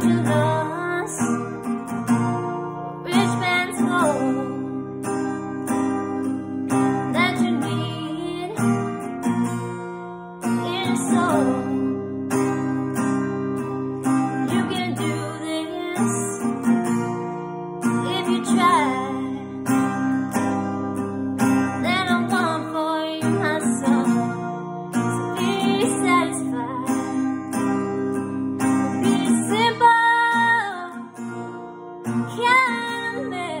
still are. can't